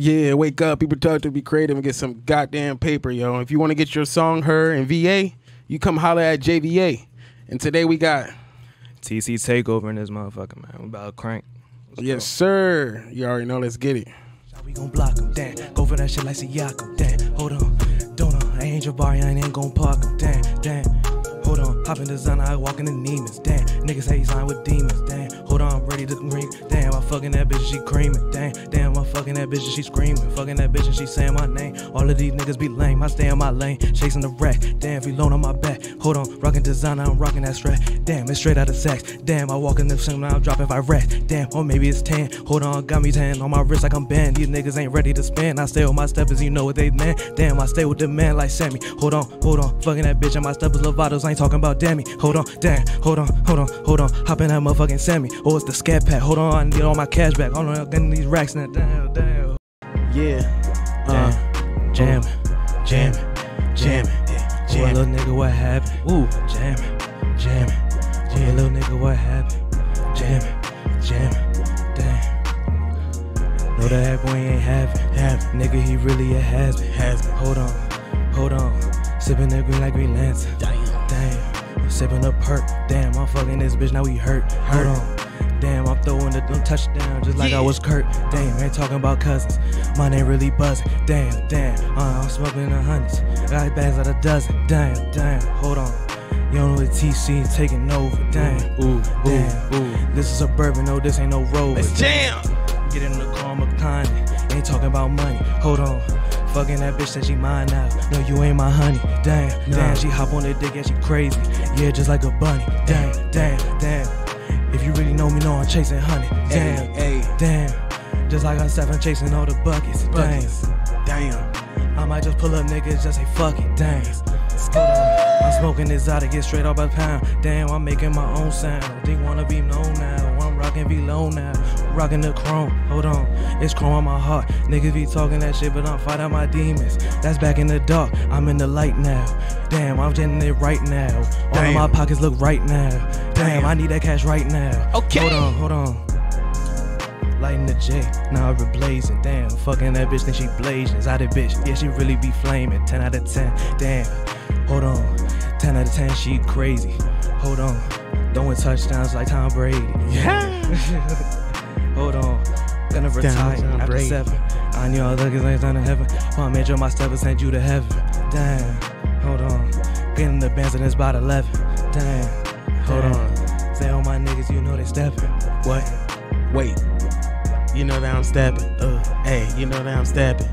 Yeah, wake up. be talk to be creative and get some goddamn paper, yo. If you want to get your song heard in VA, you come holler at JVA. And today we got, TC takeover in this motherfucker, man. We about to crank. Let's yes, sir. You already know. Let's get it. We gon' block him, damn. Go for that shit like Siakam, damn. Hold on, don't on. I ain't your bar, I ain't gon' park him, damn, damn. Hold on, hop zone, I walk in the demons, damn. Niggas say he's with demons, damn. Hold on, I'm ready to ring, damn. I'm fucking that bitch, she creaming, damn. Damn, I'm fucking that bitch, and she screaming. Fucking that bitch, and she saying my name. All of these niggas be lame, I stay in my lane, chasing the rack. Damn, if you loan on my back. Hold on, rocking designer, I'm rocking that strap. Damn, it's straight out of sacks. Damn, I walk in the sim, now I'm dropping five racks. Damn, or maybe it's 10. Hold on, got me 10 on my wrist like I'm banned. These niggas ain't ready to spend. I stay with my steppers, you know what they man. Damn, I stay with the man like Sammy. Hold on, hold on, fucking that bitch and my steppers Lovatos. I ain't talking about Dammy. Hold on, damn, hold on, hold on, hold on. Hop in that motherfucking Sammy. Oh, it's the scat pack. Hold on, I need all my cash back. Hold on, I'm getting these racks now. Damn, damn. Yeah. Uh, Jam, jam, jam, jam. little nigga, what happened? Ooh, jam, jam, yeah, little nigga, what happened? Jam, jam, damn. Know that boy ain't having, having. Nigga, he really a has been, has been. Hold on, hold on. Sipping that green like Green Lantern. Damn. Sipping a perk. Damn, I'm fucking this bitch, now we hurt. Hold on. Damn, I'm throwing the touchdown just like I was Kurt. Damn, ain't talking about cousins. Mine ain't really buzzing. Damn, damn. Uh, I'm smoking the hundreds. Got bags out a dozen. Damn, damn. Hold on. You don't know what TC taking over. Damn. ooh, Damn. ooh, ooh. This is a bourbon, no, this ain't no rover. Let's jam. Get in the car, I'm a kind. Ain't talking about money. Hold on. Fucking that bitch that she mine now. No, you ain't my honey. Damn, damn. She hop on the dick and she crazy. Yeah, just like a bunny. Damn, damn, damn. If you really know me, know I'm chasing honey. Damn, Hey, hey. damn. Just like I said, I'm seven chasing all the buckets. Buckets. Damn. Damn. I might just pull up niggas, just say fuck it. Damn. I'm smoking this out to get straight off a pound. Damn, I'm making my own sound. They wanna be known now. I'm rocking below now. Rocking the chrome. Hold on. It's chrome on my heart. Niggas be talking that shit, but I'm fighting my demons. That's back in the dark. I'm in the light now. Damn, I'm getting it right now. All Damn. of my pockets look right now. Damn, Damn. I need that cash right now. Okay. Hold on, hold on. Lighting the J, now we're blazing. Damn, fucking that bitch, then she blazing. Is out of bitch, yeah, she really be flaming. 10 out of 10, damn. Hold on, 10 out of 10, she crazy. Hold on, throwing touchdowns like Tom Brady. Yeah. Hold on, gonna retire Tom after Brady. seven. I knew all the niggas ain't done to heaven. Want to make sure my steppers send you to heaven. Damn, hold on, getting the bands and it's about 11. Damn, hold Damn. on. Say all my niggas, you know they stepping. What? Wait. You know that I'm stepping. Uh, hey, you know that I'm stepping.